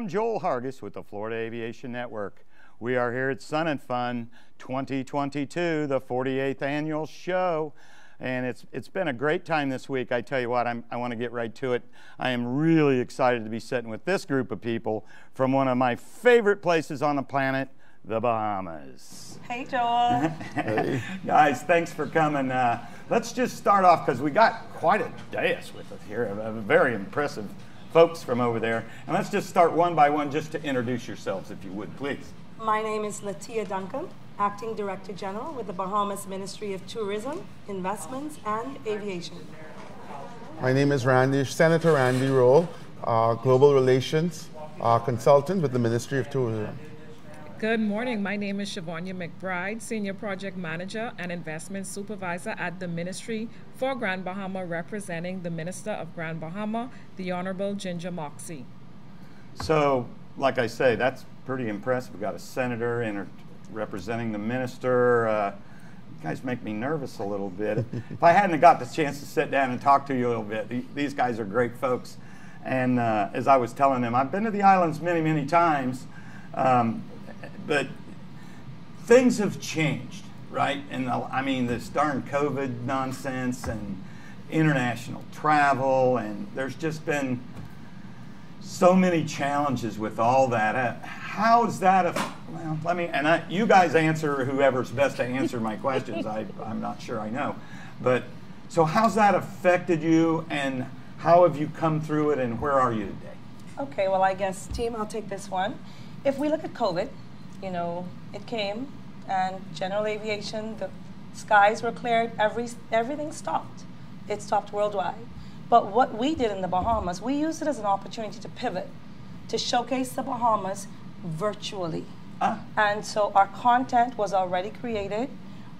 I'm Joel Hargis with the Florida Aviation Network. We are here at Sun and Fun 2022, the 48th annual show. And it's, it's been a great time this week. I tell you what, I'm, I want to get right to it. I am really excited to be sitting with this group of people from one of my favorite places on the planet, the Bahamas. Hey, Joel. hey. Guys, thanks for coming. Uh, let's just start off because we got quite a dais with us here, a, a very impressive folks from over there. And let's just start one by one just to introduce yourselves, if you would, please. My name is Latia Duncombe, Acting Director General with the Bahamas Ministry of Tourism, Investments, and Aviation. My name is Randy, Senator Randy Rolle, uh, Global Relations uh, Consultant with the Ministry of Tourism. Good morning. My name is Chevonia McBride, Senior Project Manager and Investment Supervisor at the Ministry for Grand Bahama, representing the Minister of Grand Bahama, the Honorable Ginger Moxey. So, like I say, that's pretty impressive. We've got a senator in representing the minister. Uh, you guys make me nervous a little bit. if I hadn't got the chance to sit down and talk to you a little bit, these guys are great folks. And uh, as I was telling them, I've been to the islands many, many times. Um, but things have changed, right? And I mean, this darn COVID nonsense and international travel, and there's just been so many challenges with all that. Uh, how is that? A, well, let me and I, you guys answer whoever's best to answer my questions. I, I'm not sure I know, but so how's that affected you, and how have you come through it, and where are you today? Okay, well, I guess team, I'll take this one. If we look at COVID, you know, it came and general aviation, the skies were cleared, every, everything stopped. It stopped worldwide. But what we did in the Bahamas, we used it as an opportunity to pivot, to showcase the Bahamas virtually. Ah. And so our content was already created.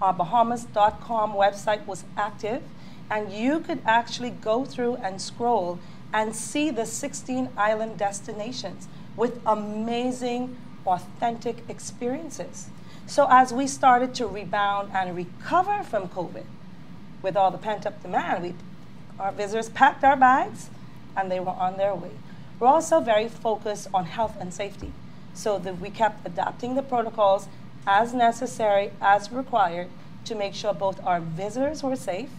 Our Bahamas.com website was active, and you could actually go through and scroll and see the 16 island destinations with amazing authentic experiences. So as we started to rebound and recover from COVID, with all the pent up demand, we, our visitors packed our bags and they were on their way. We're also very focused on health and safety. So that we kept adapting the protocols as necessary, as required, to make sure both our visitors were safe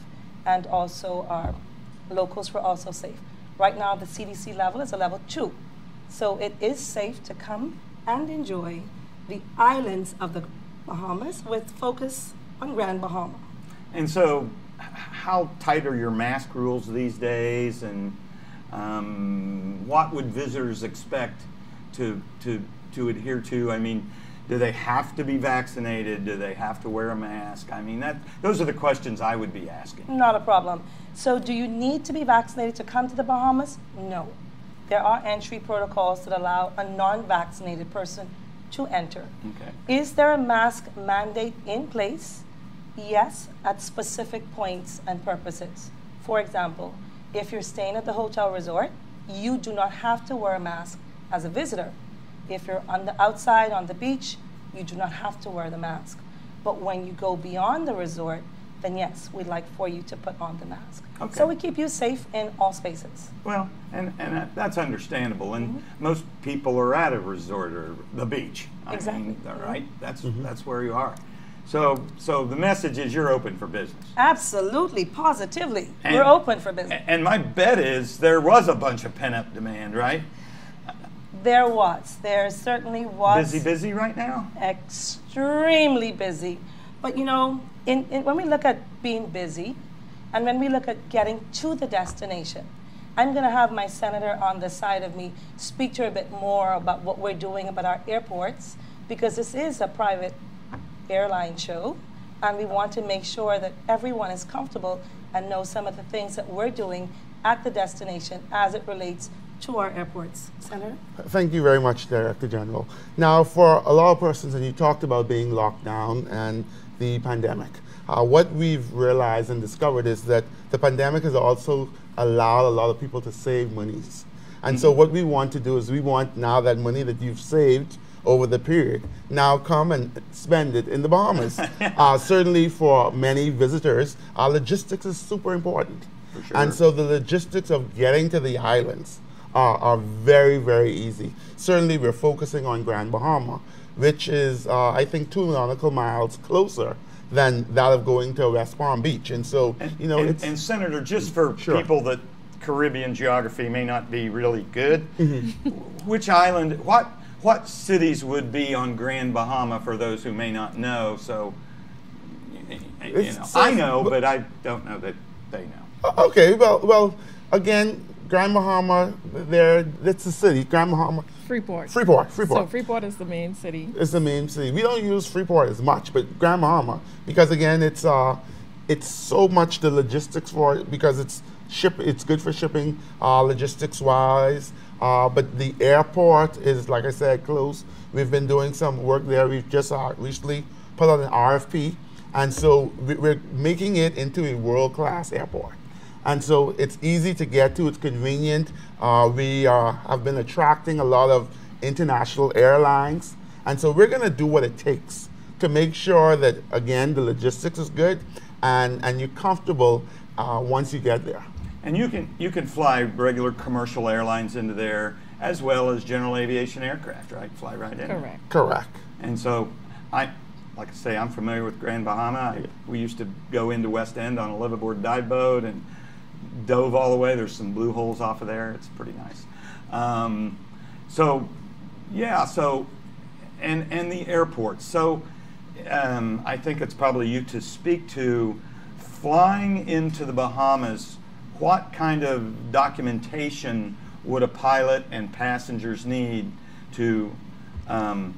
and also our locals were also safe. Right now, the CDC level is a level two. So it is safe to come and enjoy the islands of the Bahamas with focus on Grand Bahama. And so, how tight are your mask rules these days, and um, what would visitors expect to, to, to adhere to? I mean, do they have to be vaccinated? Do they have to wear a mask? I mean, that, those are the questions I would be asking. Not a problem. So, do you need to be vaccinated to come to the Bahamas? No there are entry protocols that allow a non-vaccinated person to enter. Okay. Is there a mask mandate in place? Yes, at specific points and purposes. For example, if you're staying at the hotel resort, you do not have to wear a mask as a visitor. If you're on the outside on the beach, you do not have to wear the mask. But when you go beyond the resort, then yes, we'd like for you to put on the mask. Okay. So we keep you safe in all spaces. Well, and, and that's understandable. And mm-hmm. most people are at a resort or the beach. I exactly. Mean, all right? That's, mm-hmm. that's where you are. So, so the message is you're open for business. Absolutely, positively, and, we're open for business. And my bet is there was a bunch of pent up demand, right? There was. There certainly was. Busy, busy right now. Extremely busy, but you know, in, in, when we look at being busy and when we look at getting to the destination, I'm going to have my senator on the side of me speak to her a bit more about what we're doing about our airports because this is a private airline show and we want to make sure that everyone is comfortable and know some of the things that we're doing at the destination as it relates to our airports. Senator? Thank you very much, Director General. Now, for a lot of persons, and you talked about being locked down and the pandemic. Uh, what we've realized and discovered is that the pandemic has also allowed a lot of people to save monies. And mm-hmm. so what we want to do is we want now that money that you've saved over the period, now come and spend it in the Bahamas. uh, certainly for many visitors, our logistics is super important. Sure. And so the logistics of getting to the islands are, are very, very easy. Certainly, we're focusing on Grand Bahama, which is, uh, I think, two nautical miles closer than that of going to West Palm Beach. And so, And, you know, and, it's and Senator, just for Sure. people that Caribbean geography may not be really good, Mm-hmm. which island, what what cities would be on Grand Bahama for those who may not know? So, you know, I know, but I don't know that they know. Okay, well, well, again, Grand Bahama, there, it's a city. Grand Bahama, Freeport. Freeport, Freeport. So Freeport is the main city. is the main city. We don't use Freeport as much, but Grand Bahama, because again, it's uh, it's so much the logistics for it because it's ship. It's good for shipping, uh, logistics wise. Uh, but the airport is, like I said, close. We've been doing some work there. We've just uh, recently put out an RFP, and so we're making it into a world class airport. And so it's easy to get to, it's convenient. Uh, we uh, have been attracting a lot of international airlines. And so we're going to do what it takes to make sure that, again, the logistics is good and, and you're comfortable uh, once you get there. And you can you can fly regular commercial airlines into there as well as general aviation aircraft, right? Fly right in. Correct. Correct. And so, I, like I say, I'm familiar with Grand Bahama. I, we used to go into West End on a liveaboard dive boat and dove all the way. There's some blue holes off of there. It's pretty nice. Um, so, yeah. So, and and the airport. So, um, I think it's probably you to speak to flying into the Bahamas. What kind of documentation would a pilot and passengers need to um,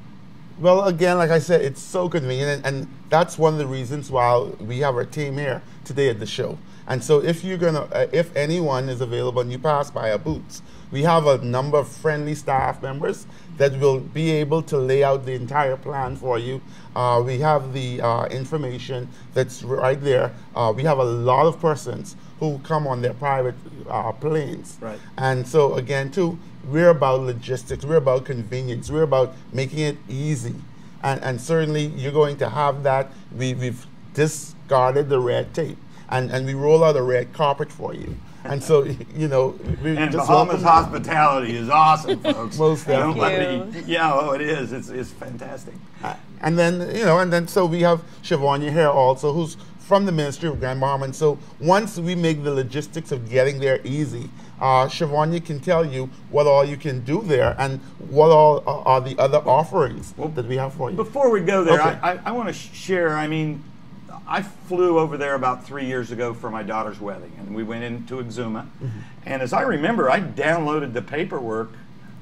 Well, again, like I said, it's so convenient, and, and that's one of the reasons why we have our team here today at the show. And so, if you're gonna, uh, if anyone is available and you pass by our booths, we have a number of friendly staff members that will be able to lay out the entire plan for you. Uh, we have the uh, information that's right there. Uh, we have a lot of persons who come on their private uh, planes. Right. And so again, too, we're about logistics. We're about convenience. We're about making it easy. And, and certainly, you're going to have that. We, we've discarded the red tape, and, and we roll out a red carpet for you. And so, you know, we And just Bahamas hospitality is awesome, folks. Most Don't let definitely. Yeah, oh, it is. It's, it's fantastic. And then, you know, and then so we have Siobhan here also, who's from the Ministry of Grand Bahama. And so once we make the logistics of getting there easy, uh, Siobhan can tell you what all you can do there and what all are are the other offerings that we have for you. Before we go there, Okay. I, I, I want to share. I mean, I flew over there about three years ago for my daughter's wedding, and we went into Exuma. Mm-hmm. And as I remember, I downloaded the paperwork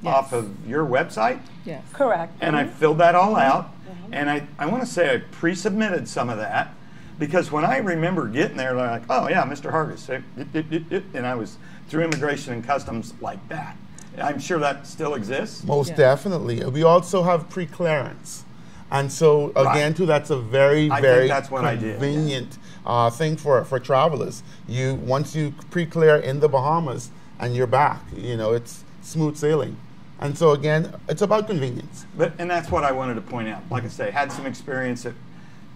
off of your website, Yes. Correct. and I filled that all out. And I, I want to say I pre submitted some of that because when I remember getting there, they're like, oh, yeah, Mr. Hargis. eh, eh, eh, eh, eh," And I was through immigration and customs like that. I'm sure that still exists. Most Yeah. definitely. We also have pre-clearance. And so again, Right. too, that's a very, I very that's convenient uh, thing for, for travelers. You once you pre-clear in the Bahamas and you're back, you know, it's smooth sailing. And so again, it's about convenience. But and that's what I wanted to point out. Like I say, had some experience that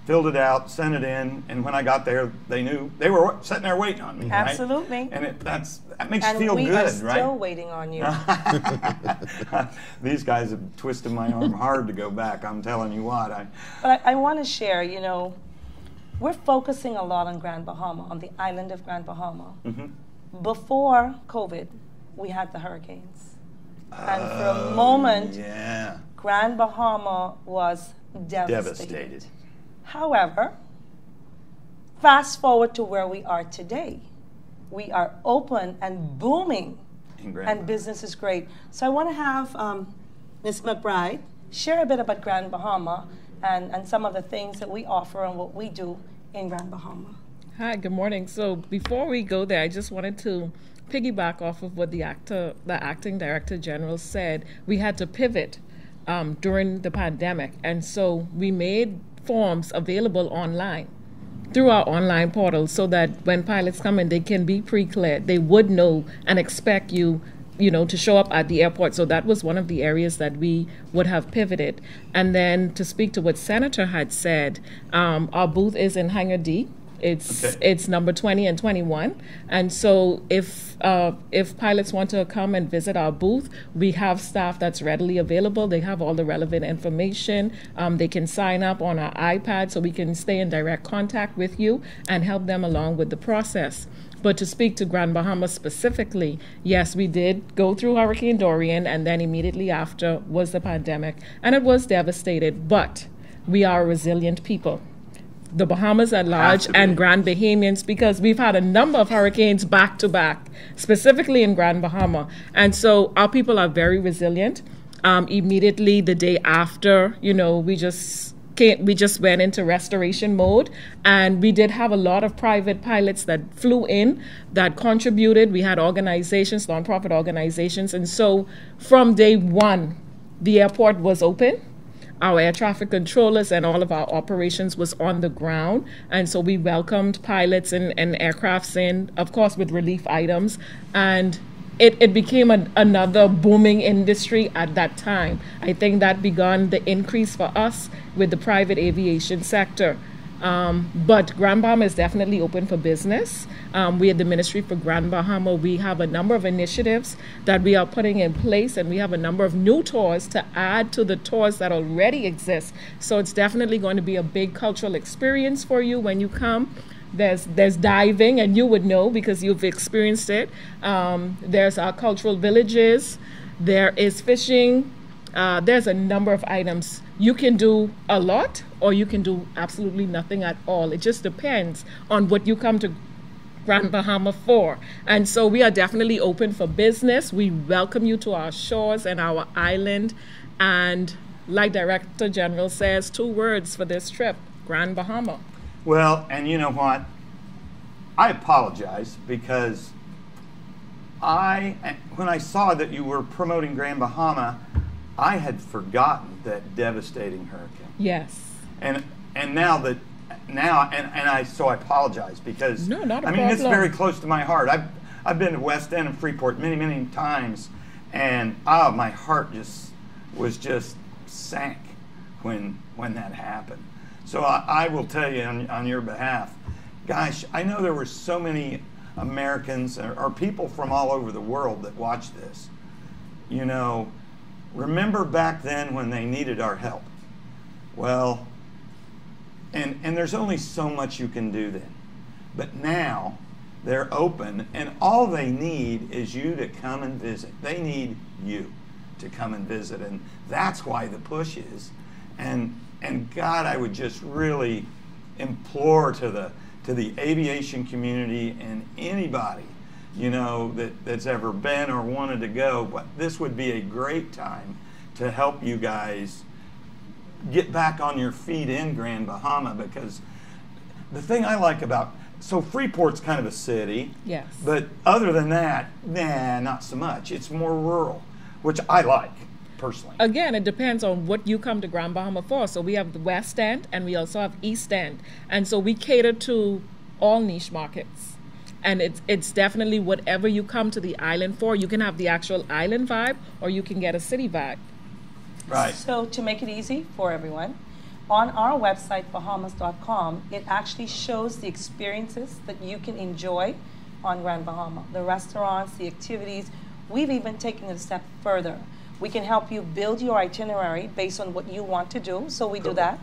filled it out, sent it in, and when I got there, they knew they were sitting there waiting on me. right? Absolutely. And it, that's that makes and you feel we good, are still right? waiting on you. These guys have twisted my arm hard to go back. I'm telling you what. I But I, I want to share, you know, we're focusing a lot on Grand Bahama, on the island of Grand Bahama. Mm-hmm. Before COVID, we had the hurricanes. and for a moment, yeah, Grand Bahama was devastated. devastated. However, fast forward to where we are today. We are open and booming, In Grand and business is great. So I want to have um, Ms. McBride share a bit about Grand Bahama and, and some of the things that we offer and what we do in Grand Bahama. Hi, good morning. So before we go there, I just wanted to piggyback off of what the actor, the acting director general said. We had to pivot um, during the pandemic, and so we made forms available online through our online portal, so that when pilots come in, they can be pre-cleared. They would know and expect you. You know, to show up at the airport. So that was one of the areas that we would have pivoted. And then to speak to what Senator had said, um, our booth is in Hangar D It's Okay. it's number 20 and 21. And so if uh, if pilots want to come and visit our booth, we have staff that's readily available. They have all the relevant information. Um, they can sign up on our iPad so we can stay in direct contact with you and help them along with the process. But to speak to Grand Bahama specifically, yes, we did go through Hurricane Dorian, and then immediately after was the pandemic, and it was devastated. But we are resilient people the Bahamas at large and Grand Bahamians because we've had a number of hurricanes back to back, specifically in Grand Bahama. And so our people are very resilient. Um, immediately the day after, you know, we just came, we just went into restoration mode, and we did have a lot of private pilots that flew in that contributed. We had organizations, nonprofit organizations, and so from day one, the airport was open our air traffic controllers and all of our operations was on the ground. And so we welcomed pilots and, and aircrafts in of course with relief items. And it, it became an, another booming industry at that time. I think that began the increase for us with the private aviation sector um, but Grand Bahama is definitely open for business. Um, we at the Ministry for Grand Bahama, we have a number of initiatives that we are putting in place, and we have a number of new tours to add to the tours that already exist. So it's definitely going to be a big cultural experience for you when you come. There's there's diving, and you would know because you've experienced it. Um, there's our cultural villages. There is fishing. Uh, there's a number of items. You can do a lot or you can do absolutely nothing at all. It just depends on what you come to Grand Bahama for. And so we are definitely open for business. We welcome you to our shores and our island. And like Director General says, two words for this trip Grand Bahama. Well, and you know what? I apologize because I, when I saw that you were promoting Grand Bahama, I had forgotten that devastating hurricane. Yes. And and now that now and, and I so I apologize because No, not a I mean it's very close to my heart. I've I've been to West End and Freeport many many times, and ah, my heart just was just sank when when that happened. So I, I will tell you on, on your behalf, gosh, I know there were so many Americans or, or people from all over the world that watched this. You know, remember back then when they needed our help. Well, and and there's only so much you can do then. But now they're open and all they need is you to come and visit. They need you to come and visit and that's why the push is. And and God, I would just really implore to the to the aviation community and anybody you know that, that's ever been or wanted to go but this would be a great time to help you guys get back on your feet in Grand Bahama because the thing I like about so Freeport's kind of a city. Yes. But other than that, nah, not so much. It's more rural, which I like personally. Again, it depends on what you come to Grand Bahama for. So we have the West End and we also have East End. And so we cater to all niche markets. And it's, it's definitely whatever you come to the island for. You can have the actual island vibe or you can get a city vibe. Right. So to make it easy for everyone, on our website, Bahamas.com, it actually shows the experiences that you can enjoy on Grand Bahama. The restaurants, the activities. We've even taken it a step further. We can help you build your itinerary based on what you want to do, so we do that.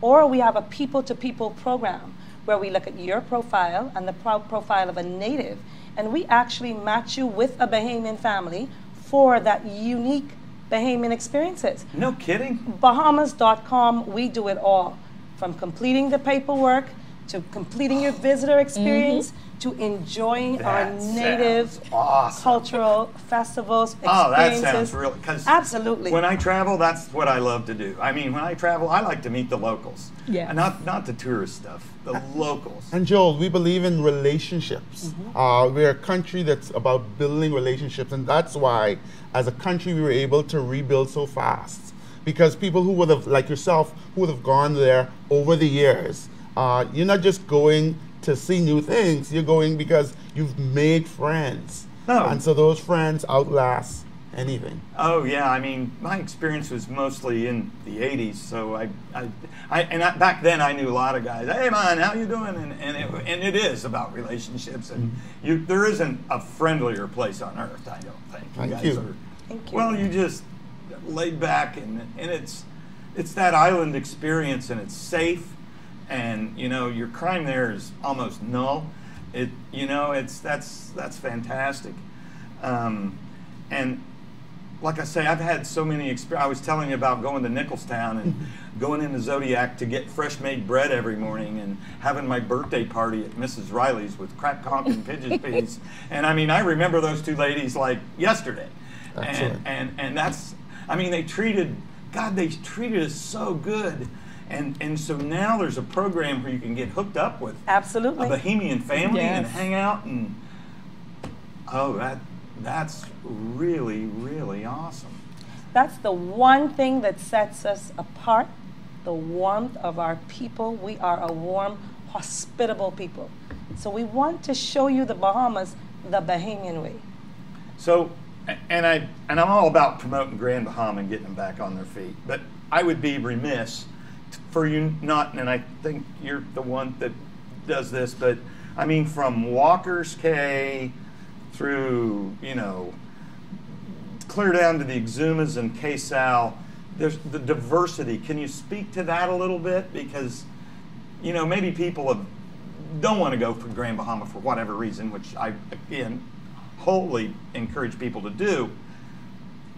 Or we have a people to people program where we look at your profile and the pro- profile of a native, and we actually match you with a Bahamian family for that unique Bahamian experiences. No kidding. Bahamas.com, we do it all. From completing the paperwork to completing your visitor experience to enjoying our native awesome. cultural festivals, experiences. Oh, that experiences. sounds really because Absolutely. When I travel, that's what I love to do. I mean, when I travel, I like to meet the locals. Yes. And Not not the tourist stuff. The locals. And Joel, we believe in relationships. Mm-hmm. Uh, we're a country that's about building relationships, and that's why, as a country, we were able to rebuild so fast. Because people who would have, like yourself, who would have gone there over the years, uh, you're not just going to see new things. You're going because you've made friends, No. and so those friends outlast anything? Oh yeah, I mean, my experience was mostly in the '80s, so I, I, I and I, back then I knew a lot of guys. Hey man, how you doing? And and it, and it is about relationships, and Mm-hmm. you there isn't a friendlier place on earth. I don't think. Thank guys you. Are, Thank you. Well, you just laid back, and and it's it's that island experience, and it's safe, and you know your crime there is almost null. It you know it's that's that's fantastic, um, and like I say, I've had so many experiences. I was telling you about going to Nicholls Town and going into Zodiac to get fresh made bread every morning and having my birthday party at Mrs. Riley's with crack conch and pigeon peas. And I mean, I remember those two ladies like yesterday. Excellent. And, and, and that's, I mean, they treated, God, they treated us so good. And, and so now there's a program where you can get hooked up with Absolutely. a Bahamian family and hang out and oh that that's really really awesome. That's the one thing that sets us apart the warmth of our people. We are a warm, hospitable people. So we want to show you the Bahamas the Bahamian way. So and I and I'm all about promoting Grand Bahama and getting them back on their feet. But I would be remiss for you not and I think you're the one that does this, but I mean from Walker's Cay through, you know, clear down to the Exumas and Cay Sal, there's the diversity. Can you speak to that a little bit? Because, you know, maybe people have, don't want to go for Grand Bahama for whatever reason, which I, again, wholly encourage people to do.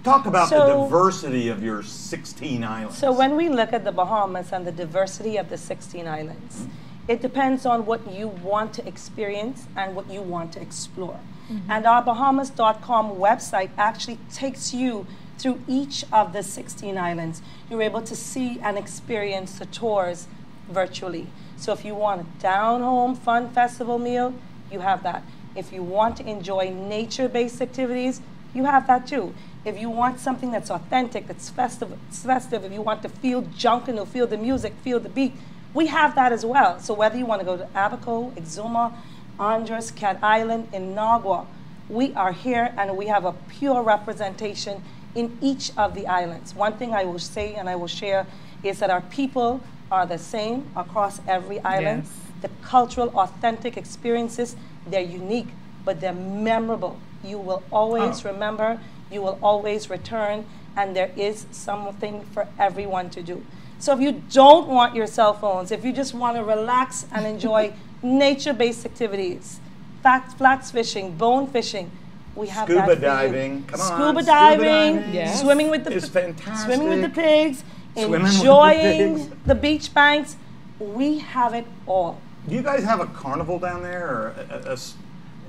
Talk about the diversity of your 16 islands. So when we look at the Bahamas and the diversity of the 16 islands, it depends on what you want to experience and what you want to explore. Mm-hmm. And our Bahamas.com website actually takes you through each of the 16 islands. You're able to see and experience the tours virtually. So if you want a down home fun festival meal, you have that. If you want to enjoy nature based activities, you have that too. If you want something that's authentic, that's festive, it's festive, if you want to feel Junkanoo, feel the music, feel the beat, we have that as well. So whether you want to go to Abaco, Exuma, Andros, Cat Island, Inagua, we are here and we have a pure representation in each of the islands. One thing I will say and I will share is that our people are the same across every island. Yes. The cultural, authentic experiences, they're unique, but they're memorable. You will always Oh. remember, you will always return, and there is something for everyone to do. So if you don't want your cell phones, if you just want to relax and enjoy nature-based activities, flat, flats fishing, bone fishing, we have Scuba that diving. Come on, scuba scuba diving, diving Yes. swimming with the is p- swimming with the pigs, Swimming with the enjoying pigs. the beach banks. We have it all. Do you guys have a carnival down there, or a, a, a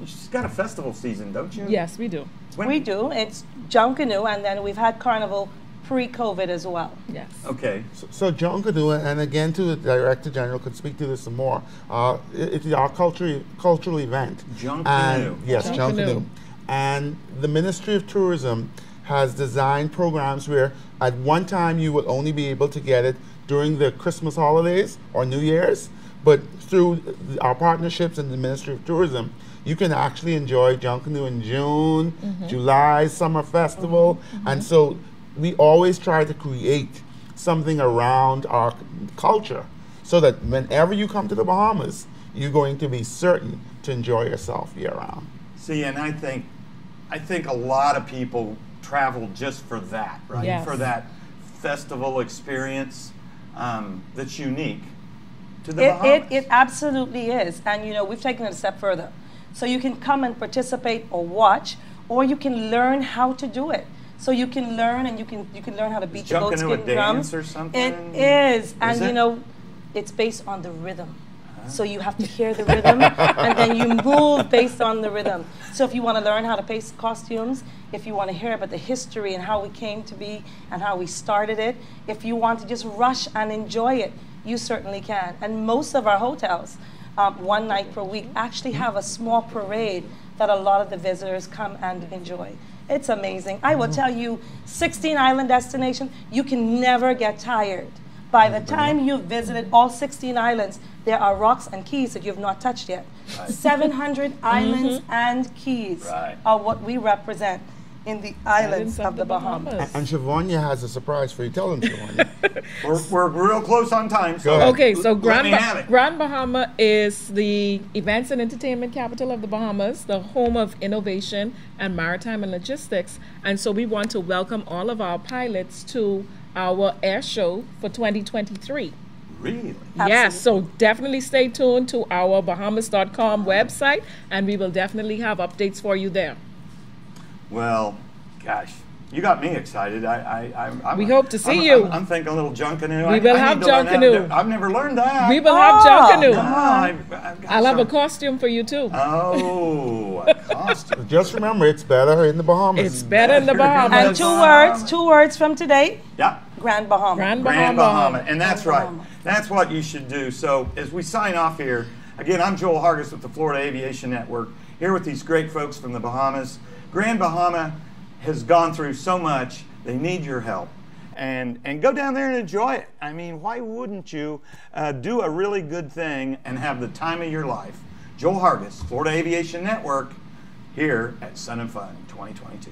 s- you've got a festival season, don't you? Yes, we do. When- We do. It's Junkanoo, and then we've had Carnival pre-COVID as well. Yes. Okay. So, so John could do it, and again, to the Director General could speak to this some more. Uh, it- it's our cultural cultural event. Junkanoo. Yes, Junk Junk Canoe. Canoe. And the Ministry of Tourism has designed programs where at one time you will only be able to get it during the Christmas holidays or New Year's, but through our partnerships in the Ministry of Tourism, you can actually enjoy Junkanoo in June, July, Summer Festival, and so we always try to create something around our culture so that whenever you come to the Bahamas, you're going to be certain to enjoy yourself year round. See, and I think, I think a lot of people travel just for that, right? Yes. For that festival experience um, that's unique to the It, Bahamas. it, it absolutely is. And you know, we've taken it a step further. So you can come and participate or watch, or you can learn how to do it. So you can learn and you can you can learn how to beat the Junkanoo a skin dance drums. or something? It is. And Is you it? know, it's based on the rhythm. Uh-huh. So you have to hear the rhythm and then you move based on the rhythm. So if you want to learn how to pace costumes, if you want to hear about the history and how we came to be and how we started it, if you want to just rush and enjoy it, you certainly can. And most of our hotels, um, one night per week, actually have a small parade that a lot of the visitors come and enjoy. It's amazing. I will mm-hmm. tell you, 16 island destination, you can never get tired. By the mm-hmm. time you've visited all 16 islands, there are rocks and keys that you've not touched yet. 700 mm-hmm. islands and keys Right. are what we represent. In the islands of the Bahamas. And Chevonia has a surprise for you. Tell them, Chevonia. We're, we're real close on time. So Okay, so Grand, Ba- Grand Bahama is the events and entertainment capital of the Bahamas, the home of innovation and maritime and logistics. And so we want to welcome all of our pilots to our air show for 2023. Really? Yes, so definitely stay tuned to our Bahamas.com website, and we will definitely have updates for you there. Well, gosh, you got me excited. I, I, I'm, I'm We hope to see I'm- you. I'm, I'm thinking a little Junkanoo. We will I have need to learn how to Junkanoo. I've never learned that. We will have Oh, Junkanoo. No, I've, I've got I'll have a costume for you too. Oh, a costume. Just remember, it's better in the Bahamas. It's better in the Bahamas. And Bahamas. two words, two words from today, yeah. Grand Bahama. Grand Grand Bahama. Bahama. And that's Grand right. Bahama. That's what you should do. So as we sign off here, again, I'm Joel Hargis with the Florida Aviation Network, here with these great folks from the Bahamas. Grand Bahama has gone through so much. They need your help. And, and go down there and enjoy it. I mean, why wouldn't you uh, do a really good thing and have the time of your life? Joel Hargis, Florida Aviation Network, here at Sun and Fun 2022.